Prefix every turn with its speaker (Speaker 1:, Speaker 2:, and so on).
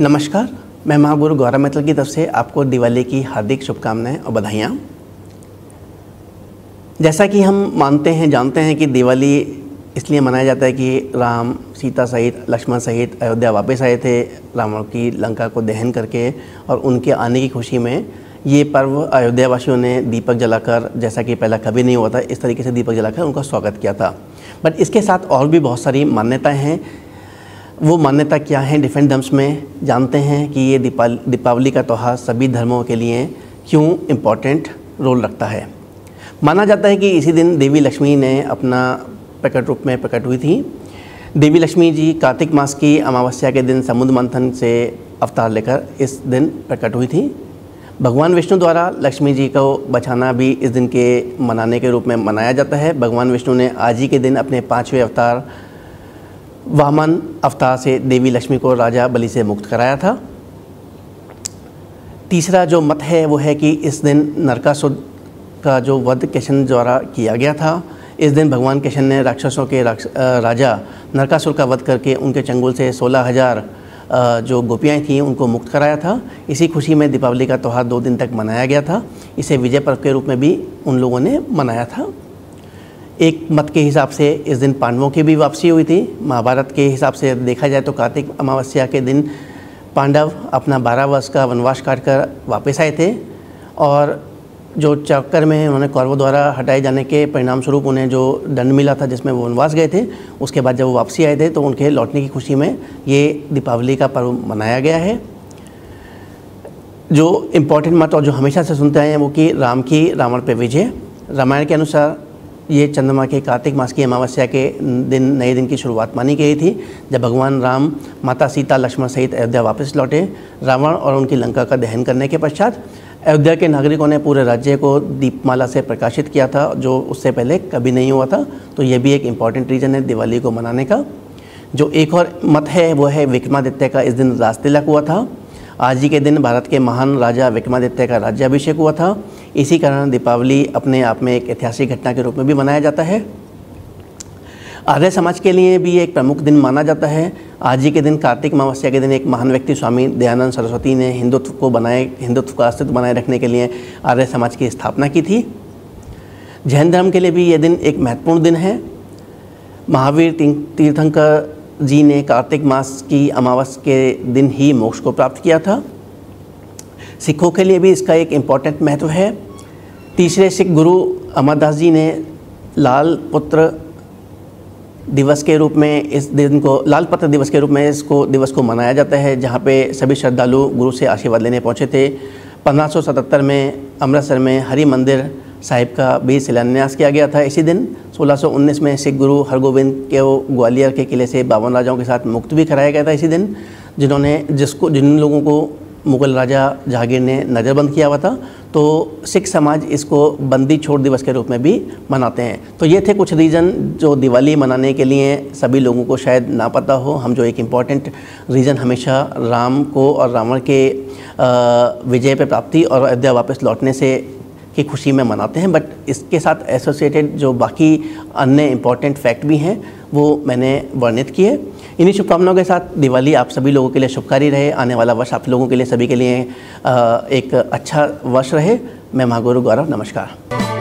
Speaker 1: नमस्कार, मैं महागुरु गौरव मित्तल की तरफ़ से आपको दिवाली की हार्दिक शुभकामनाएँ और बधाइयाँ। जैसा कि हम मानते हैं, जानते हैं कि दिवाली इसलिए मनाया जाता है कि राम सीता सहित, लक्ष्मण सहित, अयोध्या वापस आए थे, रावण की लंका को दहन करके और उनके आने की खुशी में ये पर्व अयोध्या वासियों ने दीपक जलाकर, जैसा कि पहला कभी नहीं हुआ था, इस तरीके से दीपक जलाकर उनका स्वागत किया था। बट इसके साथ और भी बहुत सारी मान्यताएँ हैं वो मान्यता क्या है? डिफरेंट धर्म्स में जानते हैं कि ये दीपावली का त्यौहार सभी धर्मों के लिए क्यों इम्पोर्टेंट रोल रखता है। माना जाता है कि इसी दिन देवी लक्ष्मी ने अपना प्रकट रूप में प्रकट हुई थी। देवी लक्ष्मी जी कार्तिक मास की अमावस्या के दिन समुद्र मंथन से अवतार लेकर इस दिन प्रकट हुई थी। भगवान विष्णु द्वारा लक्ष्मी जी को बचाना भी इस दिन के मनाने के रूप में मनाया जाता है। भगवान विष्णु ने आज ही के दिन अपने पाँचवें अवतार वामन अवतार से देवी लक्ष्मी को राजा बलि से मुक्त कराया था। तीसरा जो मत है वो है कि इस दिन नरकासुर का जो वध किशन द्वारा किया गया था इस दिन भगवान किशन ने राक्षसों के राक्ष, राजा नरकासुर का वध करके उनके चंगुल से सोलह हज़ार जो गोपियाँ थीं उनको मुक्त कराया था। इसी खुशी में दीपावली का त्यौहार दो दिन तक मनाया गया था। इसे विजय पर्व के रूप में भी उन लोगों ने मनाया था। एक मत के हिसाब से इस दिन पांडवों की भी वापसी हुई थी। महाभारत के हिसाब से देखा जाए तो कार्तिक अमावस्या के दिन पांडव अपना बारह वर्ष का वनवास काट कर वापस आए थे और जो चक्कर में उन्होंने कौरवों द्वारा हटाए जाने के परिणाम स्वरूप उन्हें जो दंड मिला था जिसमें वो वनवास गए थे, उसके बाद जब वो वापसी आए थे तो उनके लौटने की खुशी में ये दीपावली का पर्व मनाया गया है। जो इम्पोर्टेंट मत और जो हमेशा से सुनते आए हैं वो कि राम की रावण पे विजय। रामायण के अनुसार ये चंद्रमा के कार्तिक मास की अमावस्या के दिन, नए दिन की शुरुआत मानी गई थी, जब भगवान राम माता सीता लक्ष्मण सहित अयोध्या वापस लौटे। रावण और उनकी लंका का दहन करने के पश्चात अयोध्या के नागरिकों ने पूरे राज्य को दीपमाला से प्रकाशित किया था, जो उससे पहले कभी नहीं हुआ था। तो ये भी एक इंपॉर्टेंट रीज़न है दिवाली को मनाने का। जो एक और मत है, वो है विक्रमादित्य का इस दिन राज हुआ था। आज ही के दिन भारत के महान राजा विक्रमादित्य का राज्याभिषेक हुआ था। इसी कारण दीपावली अपने आप में एक ऐतिहासिक घटना के रूप में भी मनाया जाता है। आर्य समाज के लिए भी एक प्रमुख दिन माना जाता है। आज ही के दिन कार्तिक अमावस्या के दिन एक महान व्यक्ति स्वामी दयानंद सरस्वती ने हिंदुत्व को बनाए, हिंदुत्व का अस्तित्व बनाए रखने के लिए आर्य समाज की स्थापना की थी। जैन धर्म के लिए भी यह दिन एक महत्वपूर्ण दिन है। महावीर तीर्थंकर जी ने कार्तिक मास की अमावस के दिन ही मोक्ष को प्राप्त किया था। सिखों के लिए भी इसका एक इंपॉर्टेंट महत्व है। तीसरे सिख गुरु अमरदास जी ने लाल पुत्र दिवस के रूप में इस दिन को, लाल पत्र दिवस के रूप में इसको, दिवस को मनाया जाता है, जहाँ पे सभी श्रद्धालु गुरु से आशीर्वाद लेने पहुँचे थे। 1577 में अमृतसर में हरि मंदिर साहिब का भी शिलान्यास किया गया था। इसी दिन 1619 में सिख गुरु हरगोविंद के ग्वालियर के किले से बावन राजाओं के साथ मुक्त भी कराया गया था। इसी दिन जिन्होंने, जिसको, जिन लोगों को मुग़ल राजा जहांगीर ने नज़रबंद किया हुआ था तो सिख समाज इसको बंदी छोड़ दिवस के रूप में भी मनाते हैं। तो ये थे कुछ रीज़न जो दिवाली मनाने के लिए सभी लोगों को शायद ना पता हो। हम जो एक इंपॉर्टेंट रीज़न हमेशा राम को और रावण के विजय पर प्राप्ति और अयोध्या वापस लौटने से की खुशी में मनाते हैं। बट इसके साथ एसोसिएटेड जो बाकी अन्य इंपॉर्टेंट फैक्ट भी हैं, वो मैंने वर्णित किए। इन्हीं शुभकामनाओं के साथ दिवाली आप सभी लोगों के लिए शुभकारी रहे। आने वाला वर्ष आप लोगों के लिए सभी के लिए एक अच्छा वर्ष रहे। मैं महागुरु गौरव, नमस्कार।